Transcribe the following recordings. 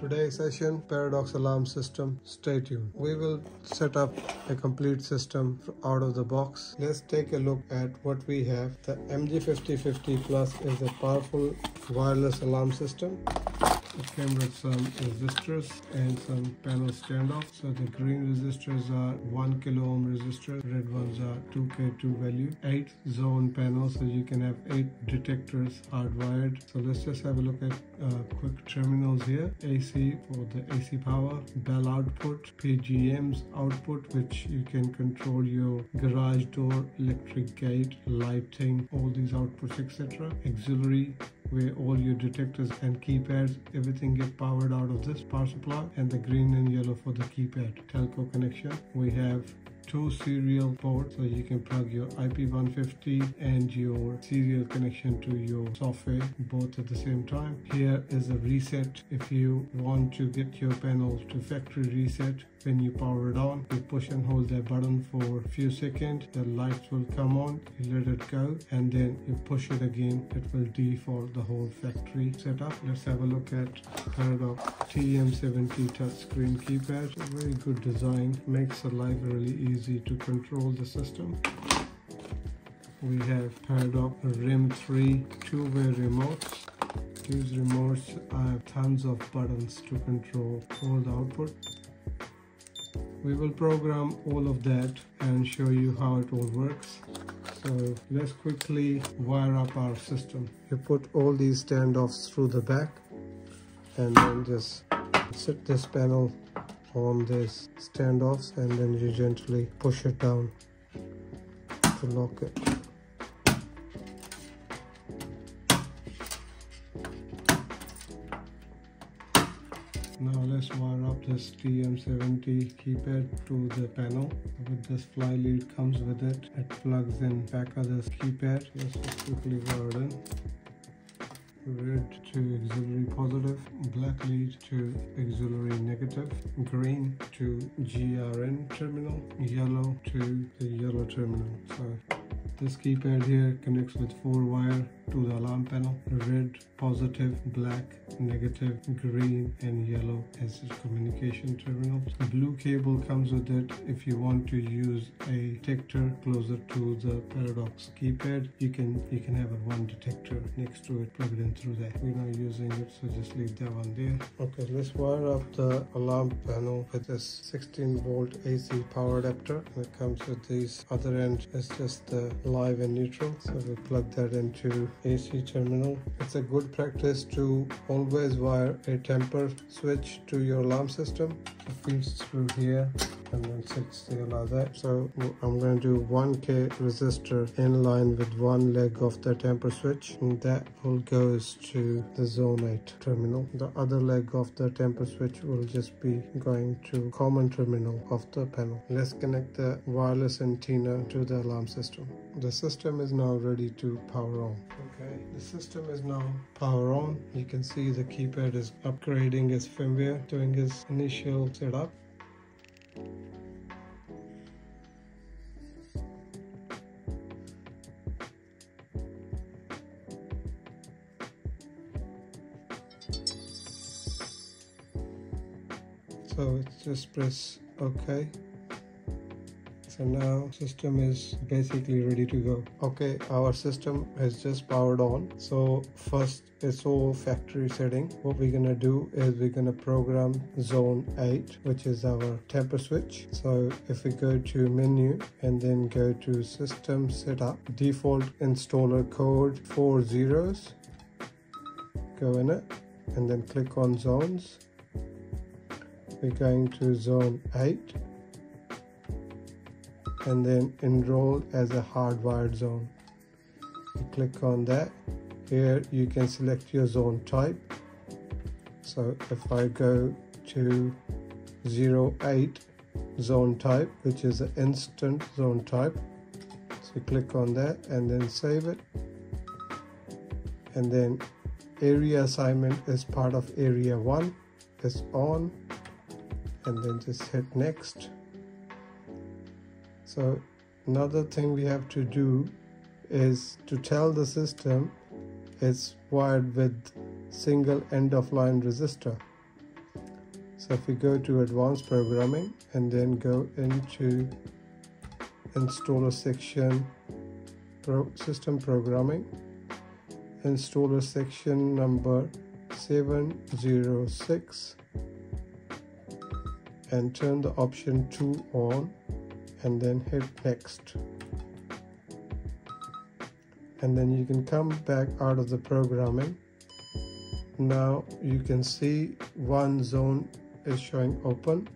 Today's session, Paradox Alarm System. Stay tuned. We will set up a complete system out of the box. Let's take a look at what we have. The MG5050 Plus is a powerful wireless alarm system it came with some resistors and some panel standoffs. So the green resistors are 1 kilo ohm resistors, red ones are 2K2 value. 8 zone panels, so you can have 8 detectors hardwired. So let's just have a look at uh, quick terminals here. AC for the AC power, bell output, PGM's output, which you can control your garage door, electric gate, lighting, all these outputs, etc. Auxiliary where all your detectors and keypads everything get powered out of this power supply and the green and yellow for the keypad. Telco connection we have two serial ports so you can plug your IP150 and your serial connection to your software both at the same time. Here is a reset. If you want to get your panel to factory reset when you power it on. You push and hold that button for a few seconds. The lights will come on. You let it go and then you push it again. It will default the whole factory setup. Let's have a look at Paradox TM70 touchscreen keypad. Very good design. Makes the life really easy to control the system. We have paired Paradox REM 3 two-way remotes. These remotes have tons of buttons to control all the output. We will program all of that and show you how it all works. So let's quickly wire up our system. You put all these standoffs through the back and then just set this panel on this standoffs and then you gently push it down to lock it Now let's wire up this TM70 keypad to the panel. With this fly lead comes with it. It plugs in back of this keypad. Let's quickly wire it in. Red to auxiliary positive, black lead to auxiliary negative, green to GRN terminal, yellow to the yellow terminal. So this keypad here connects with four wire to the alarm panel. Red, positive, black, negative, green and yellow as its communication terminals. The blue cable comes with it if you want to use a detector closer to the Paradox keypad. You can you can have a one detector next to it, plugged in through that. We're not using it, so just leave that one there. Okay, let's wire up the alarm panel with this 16 volt AC power adapter. It comes with these other end. It's just the live and neutral so we plug that into AC terminal. It's a good practice to always wire a tamper switch to your alarm system. It feeds through here and then sits there like that so I'm going to do 1k resistor in line with one leg of the tamper switch and that will goes to the zone 8 terminal. The other leg of the tamper switch will just be going to common terminal of the panel. Let's connect the wireless antenna to the alarm system the system is now ready to power on. Okay the system is now power on. You can see the keypad is upgrading its firmware doing its initial setup. So just press ok so now system is basically ready to go. Okay our system has just powered on. So first it's all factory setting what we're gonna do is we're gonna program zone 8 which is our tamper switch. So if we go to menu and then go to system setup default installer code four zeros go in it and then click on zones. We're going to zone 8 and then enroll as a hardwired zone. You click on that. Here you can select your zone type. So if I go to 08 zone type, which is an instant zone type, so click on that and then save it. And then area assignment is part of area 1 is on and then just hit next so another thing we have to do is to tell the system it's wired with single end of line resistor. So if we go to advanced programming and then go into installer section pro system programming installer section number 706 and turn the option 2 on and then hit next. And then you can come back out of the programming. Now you can see one zone is showing open.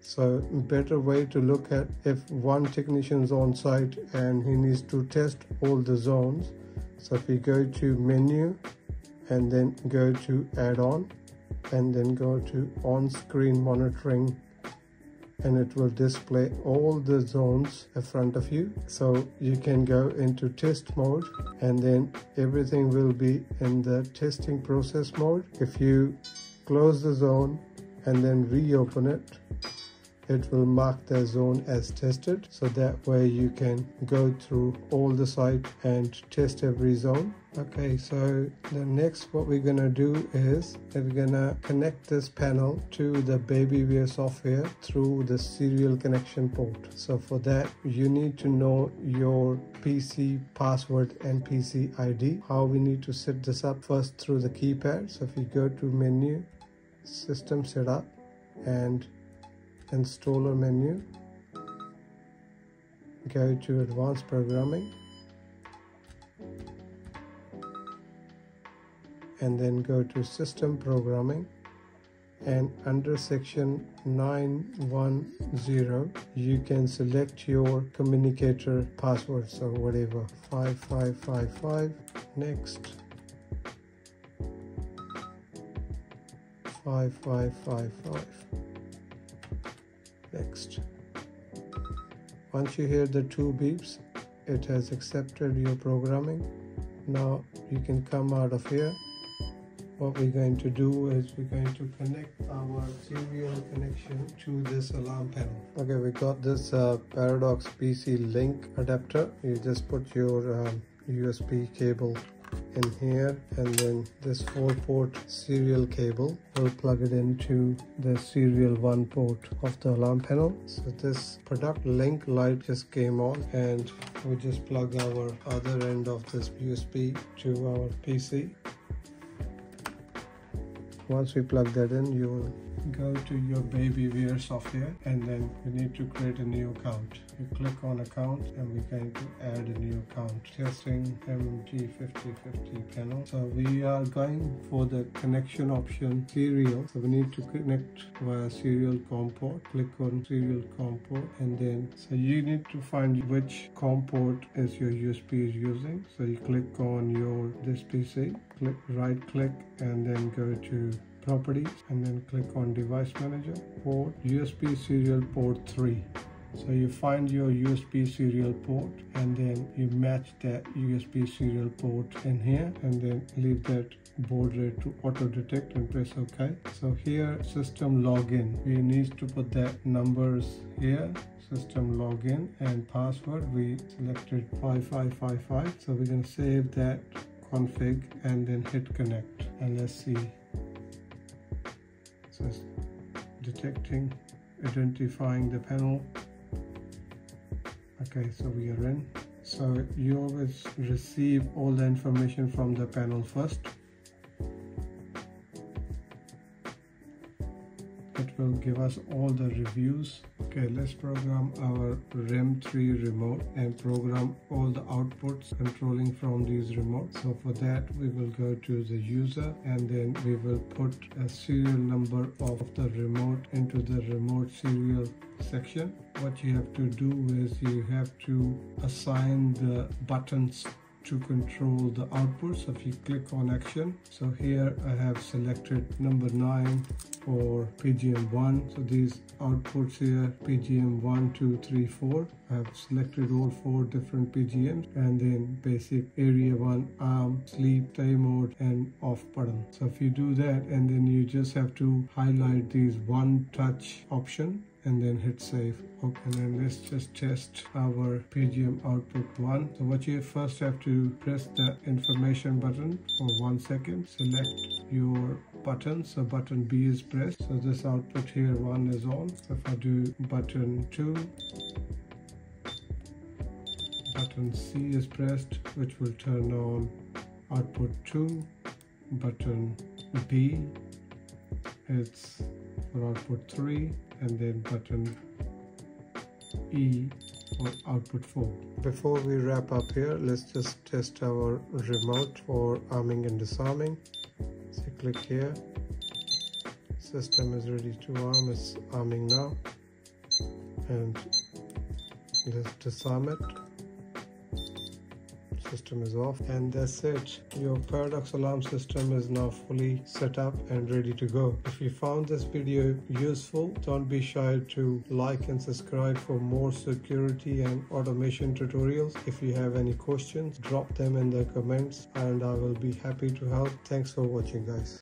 So better way to look at if one technician is on site and he needs to test all the zones. So if we go to menu and then go to add-on and then go to on-screen monitoring and it will display all the zones in front of you. So you can go into test mode and then everything will be in the testing process mode. If you close the zone and then reopen it it will mark the zone as tested. So that way you can go through all the site and test every zone okay so the next what we're gonna do is we're gonna connect this panel to the BabyWare software through the serial connection port. So for that you need to know your PC password and PC ID how we need to set this up first through the keypad. So if you go to menu system setup and installer menu go to advanced programming and then go to system programming. And under section 910 you can select your communicator password. So whatever 5555 next. 5555 next. Once you hear the two beeps it has accepted your programming. Now you can come out of here what we're going to do is we're going to connect our serial connection to this alarm panel. Okay we got this uh, paradox pc link adapter. You just put your um, usb cable in here and then this four port serial cable will plug it into the serial one port of the alarm panel. So this product link light just came on and we just plug our other end of this usb to our pc once we plug that in you will go to your BabyWare software and then you need to create a new account. You click on account and we're going to add a new account. Testing mg5050 panel. So we are going for the connection option serial. So we need to connect via serial COM port click on serial COM port and then so you need to find which COM port is your usb is using. So you click on your this pc click right click and then go to properties and then click on device manager port USB serial port 3 so you find your USB serial port and then you match that USB serial port in here and then leave that baud rate to auto detect and press OK. So here system login, we need to put that numbers here system login and password. We selected 5555 so we're going to save that config and then hit connect. And let's see detecting identifying the panel. Okay so we are in. So you always receive all the information from the panel first give us all the reviews. Okay let's program our rem3 remote and program all the outputs controlling from these remotes. So for that we will go to the user and then we will put a serial number of the remote into the remote serial section. What you have to do is you have to assign the buttons to control the output so if you click on action so here I have selected number 9 for PGM1 so these outputs here PGM1 2 3 4 I have selected all four different PGMs and then basic area 1 arm sleep time mode and off button. So if you do that and then you just have to highlight these one touch option and then hit save okay and let's just test our pgm output one so what you first have to press the information button for one second select your buttons. So button B is pressed. So this output here one is on. If I do button two, button C is pressed, which will turn on output two. Button B, it's for output three, and then button E for output 4. Before we wrap up here, let's just test our remote for arming and disarming. So click here. System is ready to arm, it's arming now. And let's disarm it system is off and that's it. Your paradox alarm system is now fully set up and ready to go. If you found this video useful don't be shy to like and subscribe for more security and automation tutorials. If you have any questions drop them in the comments and i will be happy to help. Thanks for watching guys